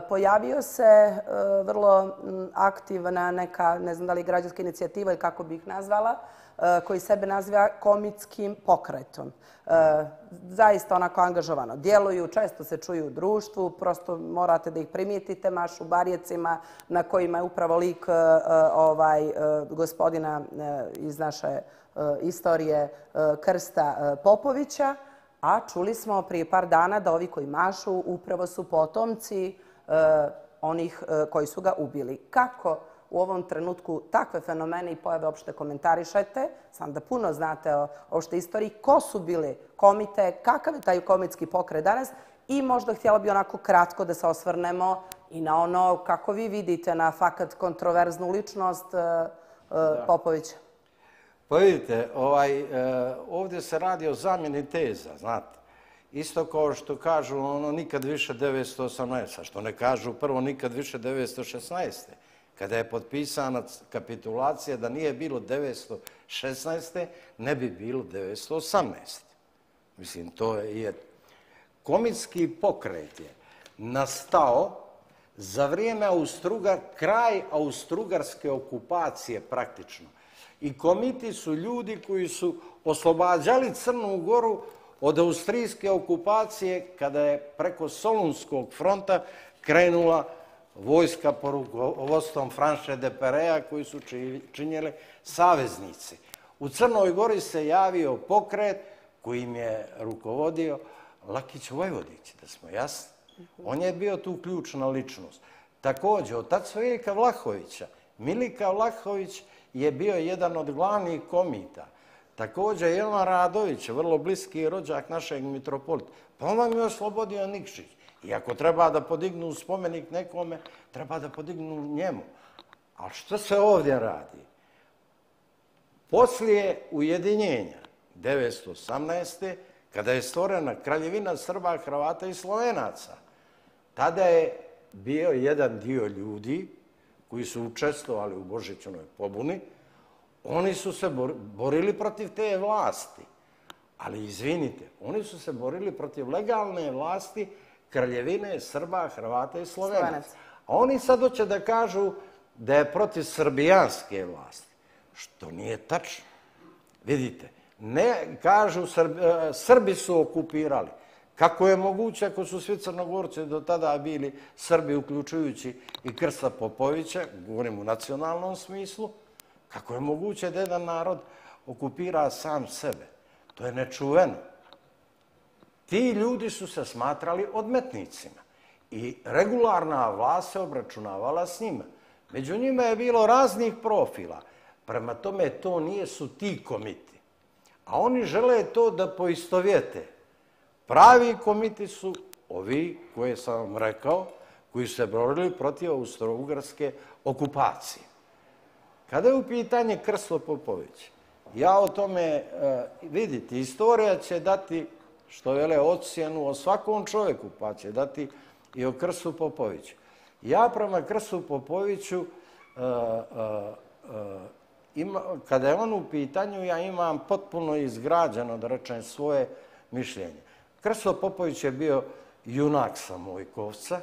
Pojavio se vrlo aktivna neka, ne znam da li građanska inicijativa ili kako bih nazvala, Eh, koji sebe naziva komitskim pokretom. E, zaista onako angažovano djeluju, često se čuju u društvu, prosto morate da ih primijetite, mašu barjecima na kojima je upravo lik e, ovaj, gospodina iz naše istorije Krsta Popovića, a čuli smo prije par dana da ovi koji mašu upravo su potomci onih koji su ga ubili. Kako u ovom trenutku takve fenomene i pojave opšte komentarišete. Sam da puno znate o opšte istoriji. Ko su bili komite, kakav je taj komitski pokret danas i možda htjela bi onako kratko da se osvrnemo i na ono kako vi vidite na fakat kontroverznu ličnost e, e, Popovića. Pa vidite, ovaj, e, ovdje se radi o zamjeni teza, znate. Isto kao što kažu ono nikad više 918, što ne kažu prvo nikad više 916 kada je potpisana kapitulacija da nije bilo 916. ne bi bilo 918. Mislim, to je... Komitski pokret je nastao za vrijeme Austrugar, kraj austrugarske okupacije praktično. I komiti su ljudi koji su oslobađali Crnu Goru od austrijske okupacije kada je preko Solunskog fronta krenula vojska po rukovodstvom Franše de Perea koji su činjeli saveznici. U Crnoj Gori se javio pokret kojim je rukovodio Lakić Vojvodić, da smo jasni. On je bio tu ključna ličnost. Također, otac Velika Vlahovića, Milika Vlahović je bio jedan od glavnih komita. Također, Jelma Radović, vrlo bliski rođak našeg mitropolita. Pa on vam je oslobodio Nikšić. I ako treba da podignu spomenik nekome, treba da podignu njemu. A što se ovdje radi? Poslije ujedinjenja 1918. kada je stvorena kraljevina Srba, Hrvata i Slovenaca, tada je bio jedan dio ljudi koji su učestvovali u Božićnoj pobuni, oni su se borili protiv te vlasti. Ali izvinite, oni su se borili protiv legalne vlasti kraljevine Srba, Hrvata i Slovenaca. A oni sad hoće da kažu da je protiv srbijanske vlasti. Što nije tačno. Vidite, ne kažu Srbi, e, Srbi su okupirali. Kako je moguće ako su svi crnogorci do tada bili Srbi, uključujući i Krsta Popovića, govorim u nacionalnom smislu, kako je moguće da jedan narod okupira sam sebe? To je nečuveno. Ti ljudi su se smatrali odmetnicima i regularna vlast se obračunavala s njima. Među njima je bilo raznih profila. Prema tome, to nije su ti komiti. A oni žele to da poistovjete. Pravi komiti su ovi koje sam vam rekao, koji su se borili protiv austro-ugarske okupacije. Kada je u pitanje Krslo Popović, ja o tome, e, vidite, istorija će dati što vele ocjenu o svakom čovjeku, pa će dati i o Krsu Popoviću. Ja prema Krsu Popoviću, uh, uh, ima, kada je on u pitanju, ja imam potpuno izgrađeno, da rečem, svoje mišljenje. Krso Popović je bio junak Samojkovca,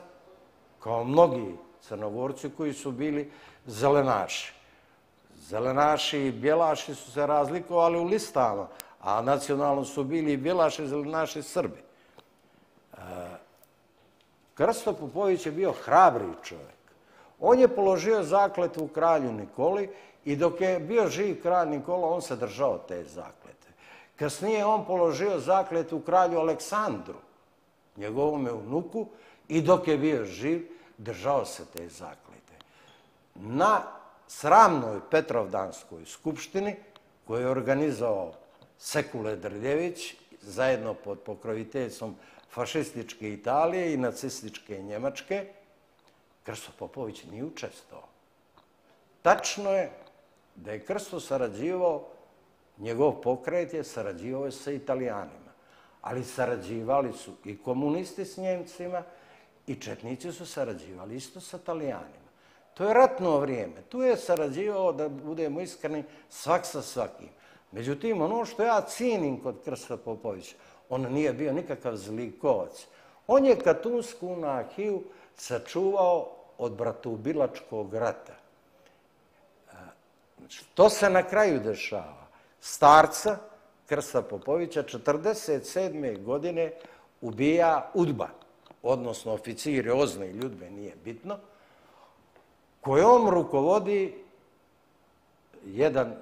kao mnogi crnogorci koji su bili zelenaši. Zelenaši i bjelaši su se razlikovali u listama, a nacionalno su bili i Bjelaši ili naši Srbi. E, Krsto Popović je bio hrabri čovjek. On je položio zakletvu u kralju Nikoli i dok je bio živ kralj Nikola, on se držao te zaklete. Kasnije on položio zakletvu u kralju Aleksandru, njegovome unuku, i dok je bio živ, držao se te zaklete. Na sramnoj Petrovdanskoj skupštini, koju je organizao Sekule Drljević, zajedno pod pokroviteljstvom fašističke Italije i nacističke Njemačke, Krsto Popović nije učestvao. Tačno je da je Krsto sarađivao njegov pokret je sarađivao sa italijanima. Ali sarađivali su i komunisti s njemcima i četnici su sarađivali isto sa italijanima. To je ratno vrijeme. Tu je sarađivao, da budemo iskreni, svak sa svakim. Međutim, ono što ja cijenim kod Krsta Popovića, on nije bio nikakav zlikovac. On je katunsku nahiju sačuvao od bratubilačkog rata. E, znači, to se na kraju dešava. Starca Krsta Popovića 47. godine ubija Udba, odnosno oficiri Ozne i Ljudbe, nije bitno, kojom rukovodi jedan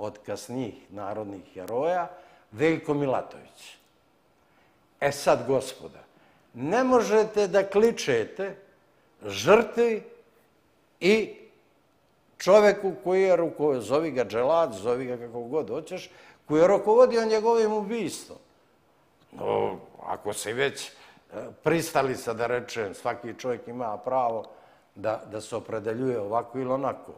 od kasnijih narodnih heroja, Veljko Milatović. E sad, gospoda, ne možete da kličete žrtvi i čoveku koji je rukovodio, zovi ga dželat, zovi ga kako god hoćeš, koji je rukovodio njegovim ubijstvom. No, ako se već e, pristali sa da rečem, svaki čovjek ima pravo da, da se opredeljuje ovako ili onako.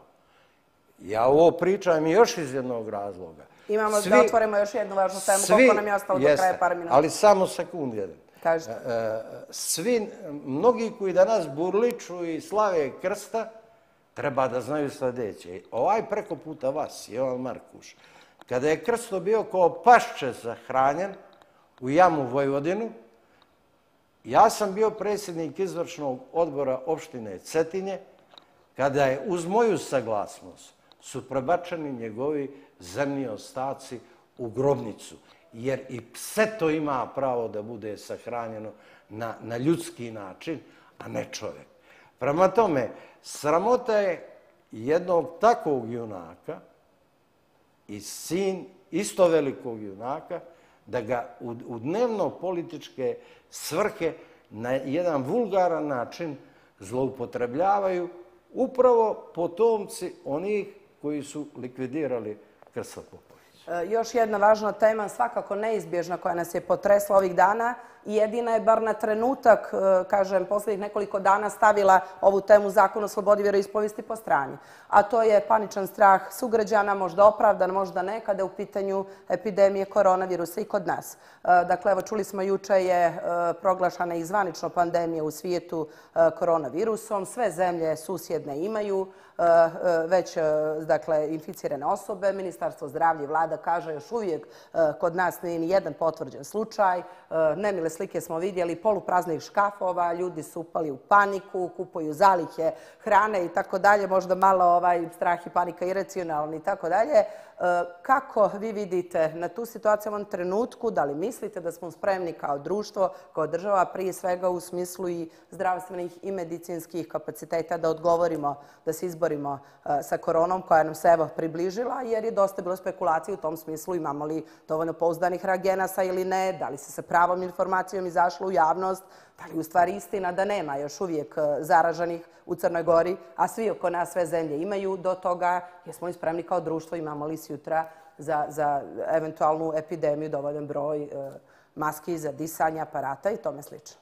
Ja ovo pričam još iz jednog razloga. Imamo svi, da otvorimo još jednu važnu temu, svi, koliko nam je ostalo jeste, do kraja par minuta. Ali samo sekund jedan. Kažete. E, e, svi, mnogi koji danas burliču i slave krsta, treba da znaju sljedeće. Ovaj preko puta vas, Jovan Markuš, kada je krsto bio kao pašče zahranjen u jamu Vojvodinu, ja sam bio predsjednik izvršnog odbora opštine Cetinje, kada je uz moju saglasnost su prebačeni njegovi zemni ostaci u grobnicu. Jer i pse to ima pravo da bude sahranjeno na, na ljudski način, a ne čovjek. Prema tome, sramota je jednog takvog junaka i sin isto velikog junaka da ga u, u dnevno političke svrhe na jedan vulgaran način zloupotrebljavaju upravo potomci onih koji su likvidirali Krsa Popović. E, još jedna važna tema, svakako neizbježna koja nas je potresla ovih dana, i jedina je bar na trenutak, e, kažem, posljednjih nekoliko dana stavila ovu temu Zakon o slobodi vjeroispovesti po strani. A to je paničan strah sugrađana, možda opravdan, možda ne, kada je u pitanju epidemije koronavirusa i kod nas. E, dakle, evo, čuli smo juče je proglašana i zvanično pandemija u svijetu koronavirusom. Sve zemlje susjedne imaju E, e, već e, dakle, inficirane osobe. Ministarstvo zdravlja i vlada kaže još uvijek kod nas nije ni jedan potvrđen slučaj. Nemile slike smo vidjeli polupraznih škafova, ljudi su upali u paniku, kupuju zalihe hrane i tako dalje, možda malo ovaj strah i panika iracionalni i tako dalje. Kako vi vidite na tu situaciju u ovom trenutku? Da li mislite da smo spremni kao društvo, kao država, prije svega u smislu i zdravstvenih i medicinskih kapaciteta da odgovorimo, da se izborimo izborimo e, sa koronom koja nam se evo približila, jer je dosta bilo spekulacije u tom smislu imamo li dovoljno pouzdanih reagenasa ili ne, da li se sa pravom informacijom izašlo u javnost, da li u stvari istina da nema još uvijek e, zaraženih u Crnoj Gori, a svi oko nas sve zemlje imaju do toga, jesmo li spremni kao društvo, imamo li sutra za, za eventualnu epidemiju dovoljan broj e, maski za disanje aparata i tome slično.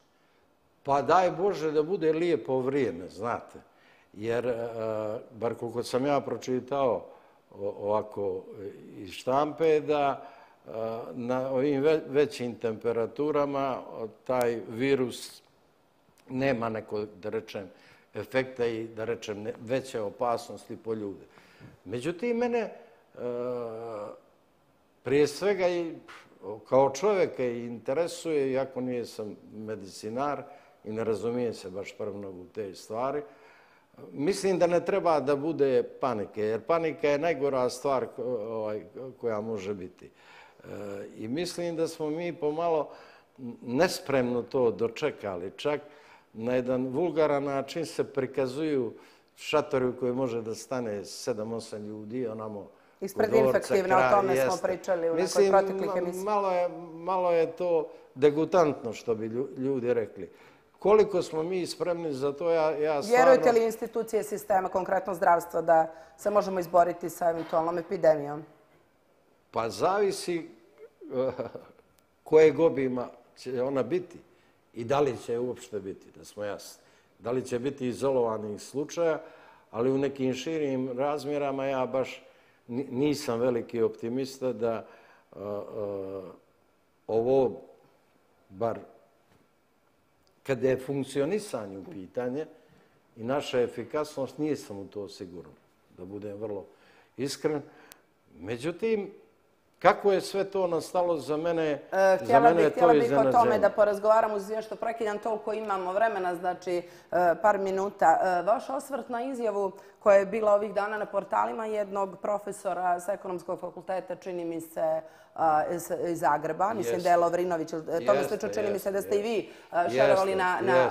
Pa daj Bože da bude lijepo vrijeme, znate. Jer, e, bar koliko sam ja pročitao ovako iz štampe, da e, na ovim većim temperaturama taj virus nema neko, da rečem, efekta i, da rečem, veće opasnosti po ljude. Međutim, mene e, prije svega i kao čovjeka interesuje, iako nije sam medicinar i ne razumije se baš prvnog u te stvari, mislim da ne treba da bude panike, jer panika je najgora stvar ovaj, koja može biti. I mislim da smo mi pomalo nespremno to dočekali. Čak na jedan vulgaran način se prikazuju šatori u koje može da stane 7-8 ljudi, onamo Ispred infektivne, o tome smo pričali u nekoj proteklih emisiji. Malo je, malo je to degutantno, što bi ljudi rekli. Koliko smo mi spremni za to, ja, ja stvarno... Vjerujete li institucije sistema, konkretno zdravstva, da se možemo izboriti sa eventualnom epidemijom? Pa zavisi kojeg obima će ona biti i da li će uopšte biti, da smo jasni. Da li će biti izolovanih slučaja, ali u nekim širim razmjerama ja baš nisam veliki optimista da ovo, bar kada je funkcionisanje u pitanje i naša efikasnost, nije sam u to siguran, da budem vrlo iskren. Međutim, Kako je sve to nastalo za mene? E, za mene bih, htjela bih o tome da porazgovaram uz što prekidam toliko imamo vremena, znači e, par minuta. E, vaš osvrt na izjavu koja je bila ovih dana na portalima jednog profesora sa ekonomskog fakulteta, čini mi se, iz Zagreba. Mislim da je Lovrinović, to mi slično čini mi se da ste i vi šerovali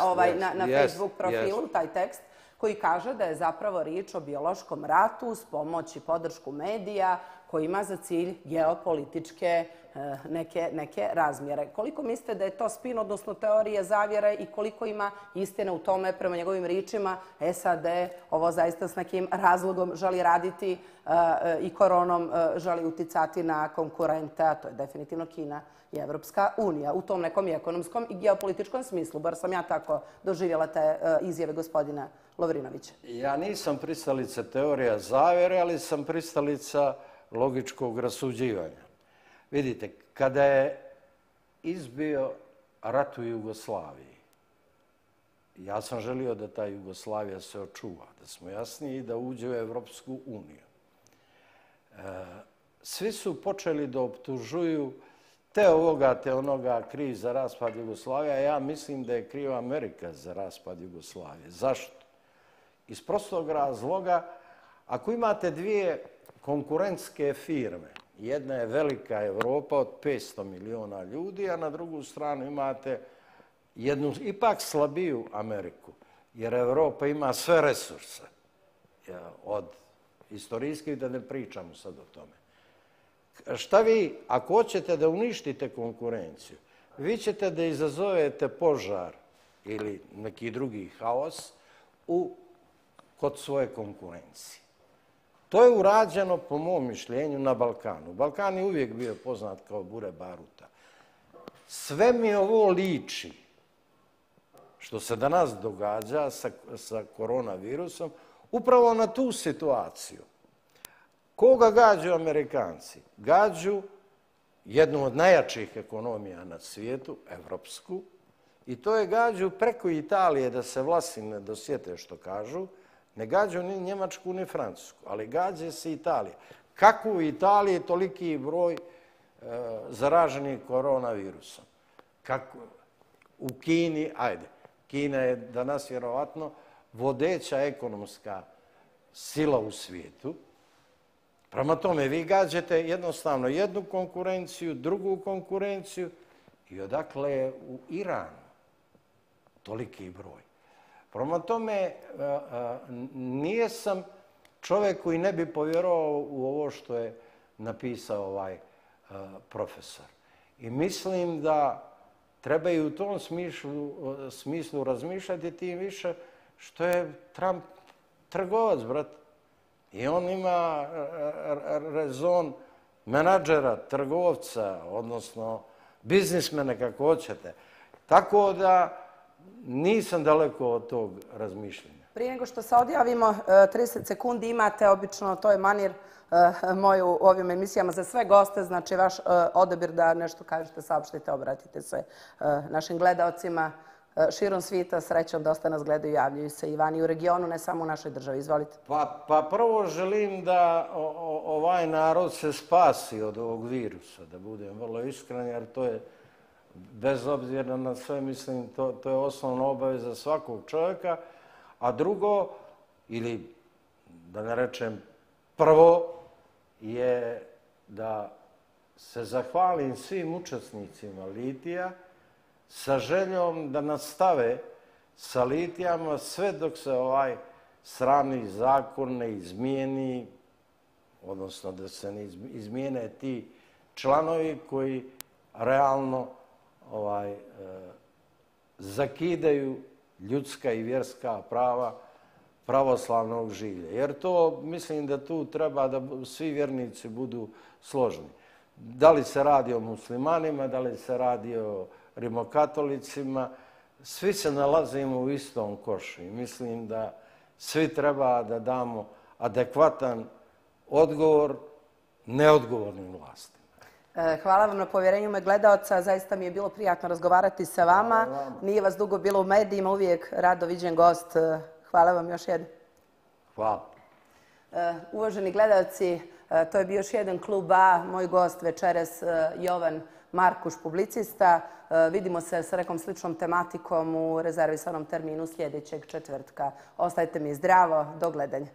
ovaj, na Facebook profilu taj tekst koji kaže da je zapravo riječ o biološkom ratu s pomoći podršku medija koji ima za cilj geopolitičke eh, neke, neke razmjere. Koliko mislite da je to spin, odnosno teorija zavjere i koliko ima istine u tome prema njegovim ričima SAD ovo zaista s nekim razlogom želi raditi eh, eh, i koronom želi uticati na konkurente, a to je definitivno Kina i Evropska unija u tom nekom ekonomskom i geopolitičkom smislu. Bar sam ja tako doživjela te izjave gospodina Lovrinovića. Ja nisam pristalica teorija zavjere, ali sam pristalica logičkog rasuđivanja. Vidite, kada je izbio rat u Jugoslaviji, ja sam želio da ta Jugoslavija se očuva, da smo jasni i da uđe u Evropsku uniju. E, svi su počeli da optužuju te ovoga, te onoga kriv za raspad Jugoslavije, a ja mislim da je kriva Amerika za raspad Jugoslavije. Zašto? Iz prostog razloga, ako imate dvije konkurentske firme. Jedna je velika Evropa od 500 miliona ljudi, a na drugu stranu imate jednu ipak slabiju Ameriku, jer Evropa ima sve resurse od istorijskih, da ne pričamo sad o tome. Šta vi, ako hoćete da uništite konkurenciju, vi ćete da izazovete požar ili neki drugi haos u, kod svoje konkurencije. To je urađeno, po mom mišljenju, na Balkanu. Balkan je uvijek bio poznat kao bure baruta. Sve mi ovo liči što se danas događa sa, sa koronavirusom, upravo na tu situaciju. Koga gađu Amerikanci? Gađu jednu od najjačih ekonomija na svijetu, evropsku, i to je gađu preko Italije, da se vlasi ne dosjete što kažu, Ne gađaju ni Njemačku ni Francusku, ali gađe se Italija. Kako u Italiji je toliki broj e, zaraženih koronavirusom? Kako u Kini, ajde, Kina je danas vjerovatno vodeća ekonomska sila u svijetu. Prema tome, vi gađete jednostavno jednu konkurenciju, drugu konkurenciju i odakle je u Iranu toliki broj. Proma tome, e, e, nije sam čovjek koji ne bi povjerovao u ovo što je napisao ovaj e, profesor. I mislim da treba i u tom smislu, smislu razmišljati tim više što je Trump trgovac, brat. I on ima rezon menadžera, trgovca, odnosno biznismene, kako hoćete. Tako da nisam daleko od tog razmišljenja. Prije nego što se odjavimo, 30 e, sekundi imate, obično to je manir e, moju u ovim emisijama za sve goste, znači vaš e, odabir da nešto kažete, saopštite, obratite se našim gledalcima širom svita, srećom dosta nas gledaju i javljaju se Ivani u regionu, ne samo u našoj državi. Izvolite. Pa, pa prvo želim da ovaj narod se spasi od ovog virusa, da budem vrlo iskren, jer to je bez obzira na sve, mislim, to, to je osnovna obaveza svakog čovjeka. A drugo, ili da ne rečem prvo, je da se zahvalim svim učesnicima Litija sa željom da nastave sa Litijama sve dok se ovaj sramni zakon ne izmijeni, odnosno da se ne izmijene ti članovi koji realno ovaj, eh, zakidaju ljudska i vjerska prava pravoslavnog življa. Jer to, mislim da tu treba da svi vjernici budu složni. Da li se radi o muslimanima, da li se radi o rimokatolicima, svi se nalazimo u istom košu i mislim da svi treba da damo adekvatan odgovor neodgovornim vlastima. E, hvala vam na povjerenju me gledalca. Zaista mi je bilo prijatno razgovarati sa vama. Nije vas dugo bilo u medijima, uvijek rado viđen gost. E, hvala vam još jednom. Hvala. E, uvaženi gledalci, to je bio još jedan klub A. Moj gost večeres Jovan Markuš, publicista. Vidimo se sa nekom sličnom tematikom u rezervisanom terminu sljedećeg četvrtka. Ostajte mi zdravo. Do gledanja.